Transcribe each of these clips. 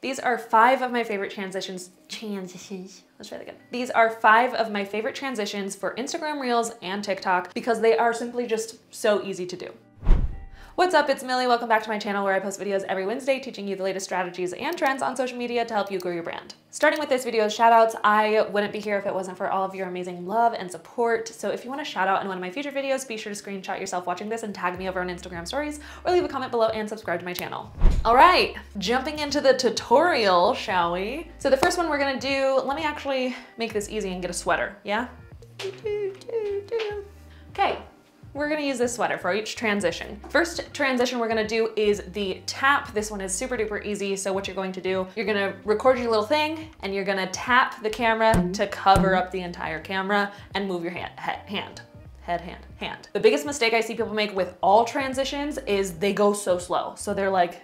These are five of my favorite transitions. Transitions. Let's try that again. These are five of my favorite transitions for Instagram Reels and TikTok because they are simply just so easy to do. What's up, it's Millie. Welcome back to my channel where I post videos every Wednesday teaching you the latest strategies and trends on social media to help you grow your brand. Starting with this video's shoutouts, I wouldn't be here if it wasn't for all of your amazing love and support. So if you want a shout out in one of my future videos, be sure to screenshot yourself watching this and tag me over on Instagram stories or leave a comment below and subscribe to my channel. All right, jumping into the tutorial, shall we? So the first one we're gonna do, let me actually make this easy and get a sweater, yeah? Okay, we're gonna use this sweater for each transition. First transition we're gonna do is the tap. This one is super duper easy. So what you're going to do, you're gonna record your little thing and you're gonna tap the camera to cover up the entire camera and move your hand, head, hand head, hand, hand. The biggest mistake I see people make with all transitions is they go so slow. So they're like,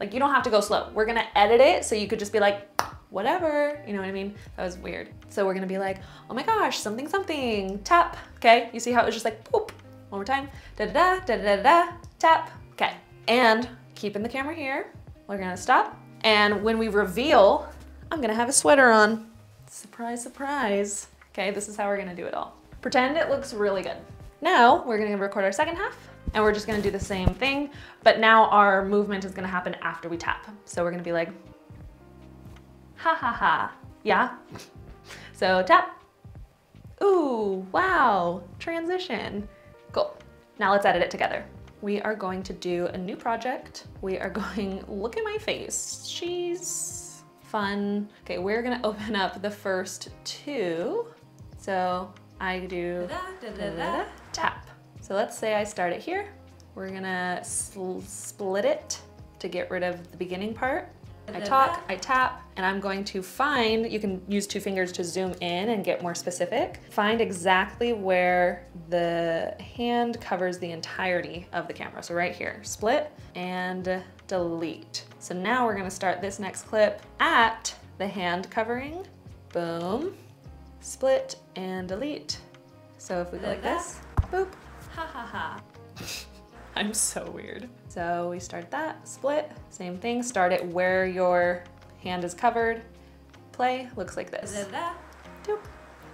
like you don't have to go slow. We're gonna edit it so you could just be like, whatever, you know what I mean? That was weird. So we're gonna be like, oh my gosh, something, something, tap, okay? You see how it was just like, poop, one more time, da-da-da, da-da-da-da, tap, okay. And keeping the camera here, we're gonna stop. And when we reveal, I'm gonna have a sweater on. Surprise, surprise. Okay, this is how we're gonna do it all. Pretend it looks really good. Now we're gonna record our second half and we're just gonna do the same thing, but now our movement is gonna happen after we tap. So we're gonna be like, ha ha ha, yeah? So tap, ooh, wow, transition. Cool, now let's edit it together. We are going to do a new project. We are going, look at my face, she's fun. Okay, we're gonna open up the first two. So I do da, da, da, tap. So let's say I start it here. We're gonna split it to get rid of the beginning part. I talk, I tap, and I'm going to find, you can use two fingers to zoom in and get more specific. Find exactly where the hand covers the entirety of the camera. So right here, split and delete. So now we're gonna start this next clip at the hand covering. Boom, split and delete. So if we go like this, boop, ha ha ha. I'm so weird. So we start that, split, same thing, start it where your hand is covered. Play, looks like this. Doop.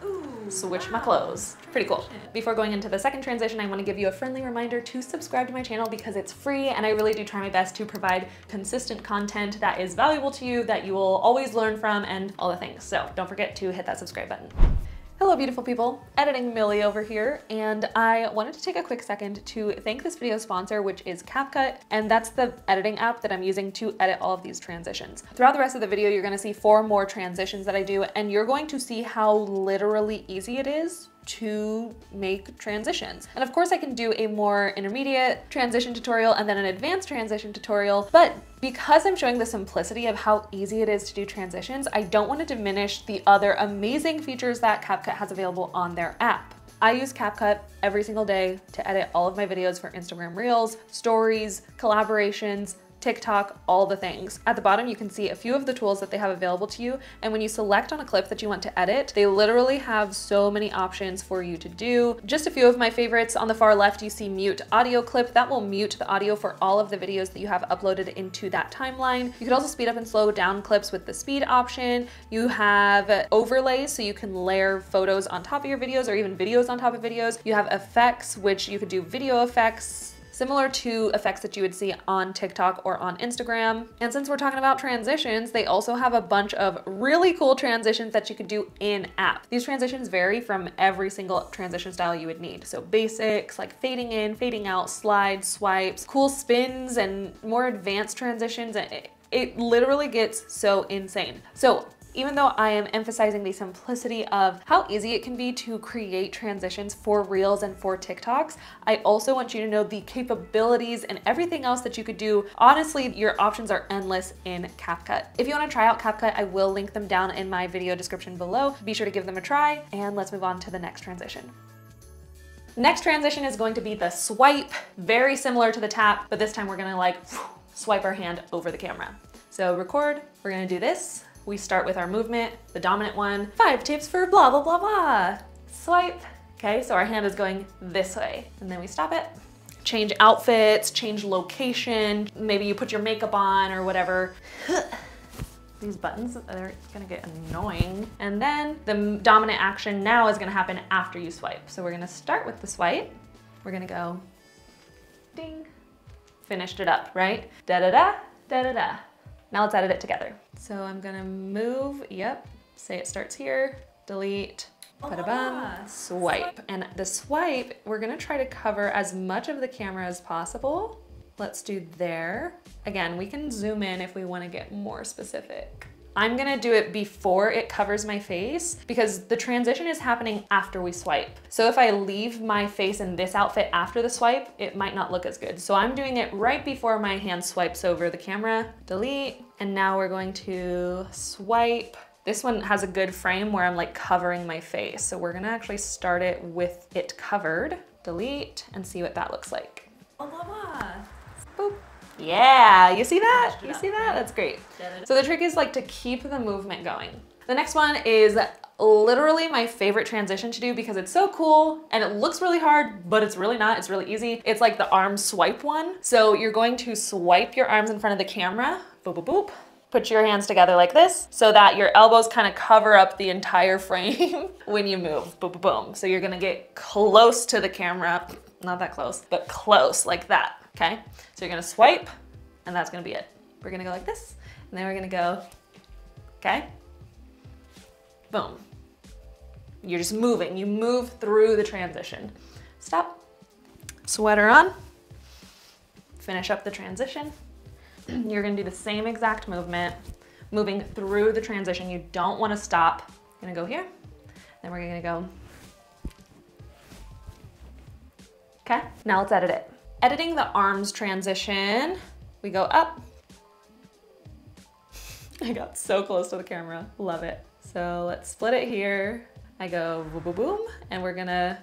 Ooh, Switch wow. my clothes. Pretty cool. Before going into the second transition, I wanna give you a friendly reminder to subscribe to my channel because it's free and I really do try my best to provide consistent content that is valuable to you, that you will always learn from and all the things. So don't forget to hit that subscribe button. Hello beautiful people, editing Millie over here, and I wanted to take a quick second to thank this video sponsor, which is CapCut, and that's the editing app that I'm using to edit all of these transitions. Throughout the rest of the video, you're gonna see four more transitions that I do, and you're going to see how literally easy it is to make transitions. And of course I can do a more intermediate transition tutorial and then an advanced transition tutorial, but because I'm showing the simplicity of how easy it is to do transitions, I don't want to diminish the other amazing features that CapCut has available on their app. I use CapCut every single day to edit all of my videos for Instagram Reels, stories, collaborations, TikTok, all the things. At the bottom, you can see a few of the tools that they have available to you. And when you select on a clip that you want to edit, they literally have so many options for you to do. Just a few of my favorites. On the far left, you see mute audio clip. That will mute the audio for all of the videos that you have uploaded into that timeline. You can also speed up and slow down clips with the speed option. You have overlays, so you can layer photos on top of your videos or even videos on top of videos. You have effects, which you could do video effects, similar to effects that you would see on TikTok or on Instagram. And since we're talking about transitions, they also have a bunch of really cool transitions that you could do in app. These transitions vary from every single transition style you would need. So basics like fading in, fading out, slides, swipes, cool spins, and more advanced transitions. It, it literally gets so insane. So even though I am emphasizing the simplicity of how easy it can be to create transitions for Reels and for TikToks, I also want you to know the capabilities and everything else that you could do. Honestly, your options are endless in CapCut. If you wanna try out CapCut, I will link them down in my video description below. Be sure to give them a try and let's move on to the next transition. Next transition is going to be the swipe, very similar to the tap, but this time we're gonna like swipe our hand over the camera. So record, we're gonna do this, we start with our movement, the dominant one, five tips for blah, blah, blah, blah. Swipe. Okay, so our hand is going this way. And then we stop it, change outfits, change location, maybe you put your makeup on or whatever. These buttons, they're gonna get annoying. And then the dominant action now is gonna happen after you swipe. So we're gonna start with the swipe. We're gonna go ding, finished it up, right? Da-da-da, da-da-da. Now let's edit it together. So I'm gonna move, yep, say it starts here, delete, Bada bum, ah, swipe. And the swipe, we're gonna try to cover as much of the camera as possible. Let's do there. Again, we can zoom in if we wanna get more specific. I'm gonna do it before it covers my face because the transition is happening after we swipe. So if I leave my face in this outfit after the swipe, it might not look as good. So I'm doing it right before my hand swipes over the camera, delete, and now we're going to swipe this one has a good frame where I'm like covering my face. So we're gonna actually start it with it covered, delete, and see what that looks like. Boop. Yeah, you see that? You see that? That's great. So the trick is like to keep the movement going. The next one is literally my favorite transition to do because it's so cool and it looks really hard, but it's really not. It's really easy. It's like the arm swipe one. So you're going to swipe your arms in front of the camera, boop, boop, boop, Put your hands together like this so that your elbows kind of cover up the entire frame when you move, boom, boom, boom. So you're gonna get close to the camera, not that close, but close like that, okay? So you're gonna swipe and that's gonna be it. We're gonna go like this and then we're gonna go, okay? Boom. You're just moving, you move through the transition. Stop, sweater on, finish up the transition. You're gonna do the same exact movement, moving through the transition. You don't wanna stop. Gonna go here, then we're gonna go. Okay, now let's edit it. Editing the arms transition, we go up. I got so close to the camera, love it. So let's split it here. I go boom, boom, boom, and we're gonna,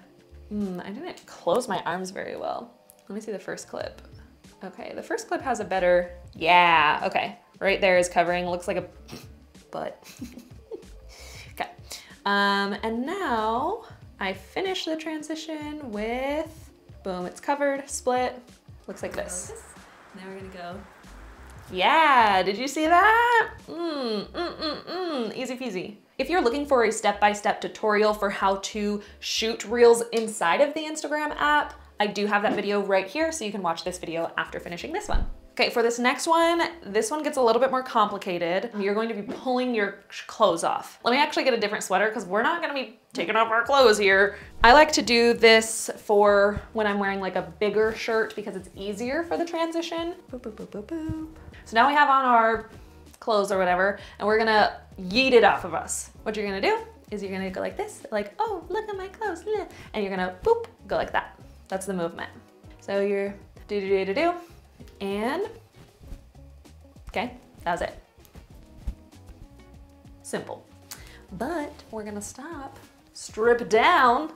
mm, I didn't close my arms very well. Let me see the first clip. Okay, the first clip has a better, yeah, okay. Right there is covering, looks like a butt. okay, um, and now I finish the transition with, boom, it's covered, split, looks like this. Now we're gonna go. Yeah, did you see that? Mmm, mm, mm, mm, easy peasy. If you're looking for a step-by-step -step tutorial for how to shoot reels inside of the Instagram app, I do have that video right here, so you can watch this video after finishing this one. Okay, for this next one, this one gets a little bit more complicated. You're going to be pulling your clothes off. Let me actually get a different sweater because we're not gonna be taking off our clothes here. I like to do this for when I'm wearing like a bigger shirt because it's easier for the transition. Boop, boop, boop, boop, boop. So now we have on our clothes or whatever, and we're gonna yeet it off of us. What you're gonna do is you're gonna go like this, like, oh, look at my clothes, and you're gonna boop, go like that. That's the movement. So you're do do do do do, and okay, that was it. Simple. But we're gonna stop, strip down,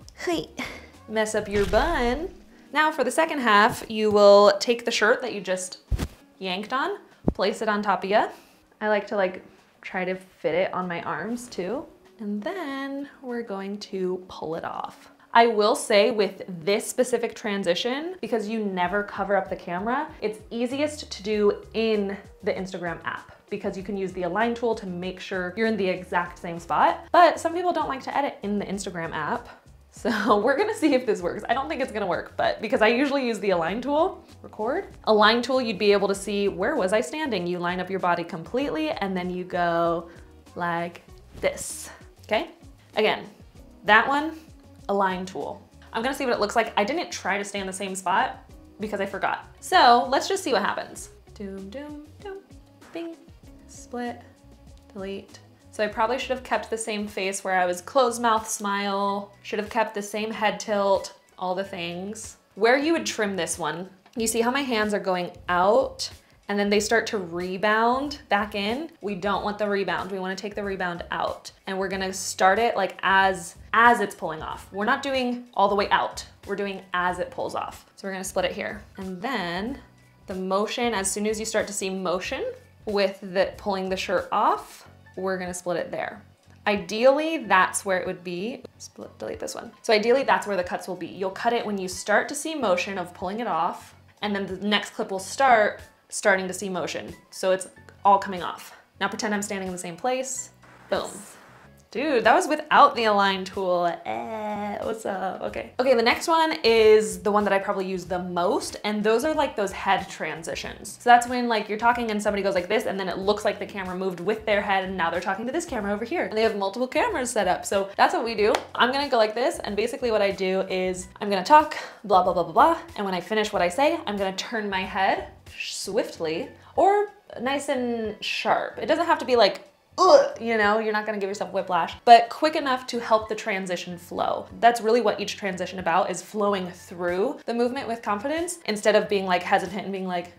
mess up your bun. Now for the second half, you will take the shirt that you just yanked on, place it on top of you. I like to like try to fit it on my arms too. And then we're going to pull it off. I will say with this specific transition, because you never cover up the camera, it's easiest to do in the Instagram app because you can use the align tool to make sure you're in the exact same spot. But some people don't like to edit in the Instagram app. So we're gonna see if this works. I don't think it's gonna work, but because I usually use the align tool, record. Align tool, you'd be able to see where was I standing? You line up your body completely and then you go like this, okay? Again, that one, align tool. I'm gonna see what it looks like. I didn't try to stay in the same spot because I forgot. So let's just see what happens. Doom, doom, doom, bing, split, delete. So I probably should have kept the same face where I was closed mouth smile, should have kept the same head tilt, all the things. Where you would trim this one, you see how my hands are going out and then they start to rebound back in. We don't want the rebound. We wanna take the rebound out. And we're gonna start it like as, as it's pulling off. We're not doing all the way out. We're doing as it pulls off. So we're gonna split it here. And then the motion, as soon as you start to see motion with the pulling the shirt off, we're gonna split it there. Ideally, that's where it would be. Split, delete this one. So ideally, that's where the cuts will be. You'll cut it when you start to see motion of pulling it off, and then the next clip will start starting to see motion. So it's all coming off. Now pretend I'm standing in the same place. Boom. Dude, that was without the align tool. Eh, what's up? Okay. Okay, the next one is the one that I probably use the most, and those are like those head transitions. So that's when like you're talking and somebody goes like this, and then it looks like the camera moved with their head, and now they're talking to this camera over here. And they have multiple cameras set up. So that's what we do. I'm gonna go like this, and basically what I do is I'm gonna talk, blah, blah, blah, blah, blah, and when I finish what I say, I'm gonna turn my head swiftly or nice and sharp. It doesn't have to be like Ugh, you know, you're not gonna give yourself whiplash, but quick enough to help the transition flow. That's really what each transition about is flowing through the movement with confidence instead of being like hesitant and being like,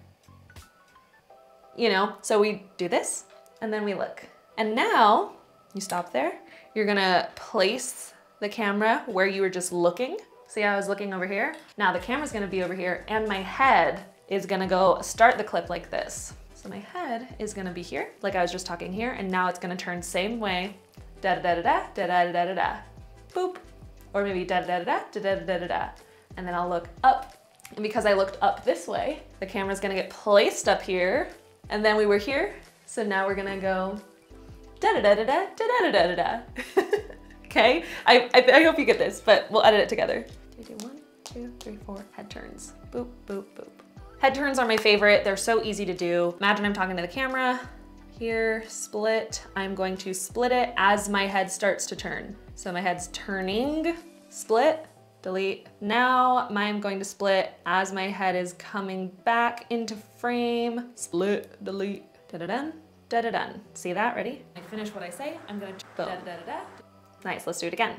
you know, so we do this and then we look. And now you stop there. You're gonna place the camera where you were just looking. See I was looking over here? Now the camera's gonna be over here and my head is gonna go start the clip like this. So my head is gonna be here, like I was just talking here, and now it's gonna turn same way, da da da da da da da da da da, boop, or maybe da da da da da da da da da, and then I'll look up, and because I looked up this way, the camera's gonna get placed up here, and then we were here, so now we're gonna go da da da da da da da da da da. Okay, I, I I hope you get this, but we'll edit it together. Do one, two, three, four, head turns, boop, boop, boop. Head turns are my favorite. They're so easy to do. Imagine I'm talking to the camera. Here, split. I'm going to split it as my head starts to turn. So my head's turning, split, delete. Now I'm going to split as my head is coming back into frame. Split, delete, da-da-dun, da-da-dun. See that, ready? I finish what I say, I'm gonna da-da-da-da. Nice, let's do it again.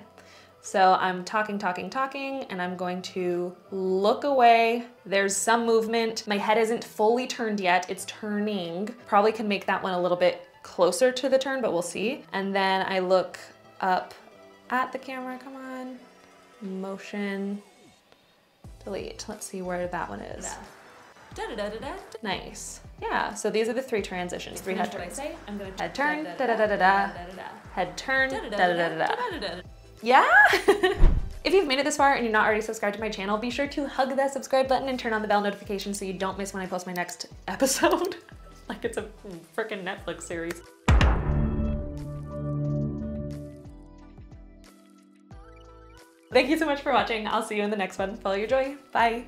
So I'm talking, talking, talking, and I'm going to look away. There's some movement. My head isn't fully turned yet, it's turning. Probably can make that one a little bit closer to the turn, but we'll see. And then I look up at the camera, come on. Motion, delete. Let's see where that one is. Da, da, da, nice. Yeah, so these are the three transitions. Three head turns. Head turn, da da da da da. Head turn, da da da da da yeah? if you've made it this far and you're not already subscribed to my channel, be sure to hug that subscribe button and turn on the bell notification so you don't miss when I post my next episode. like it's a freaking Netflix series. Thank you so much for watching. I'll see you in the next one. Follow your joy. Bye.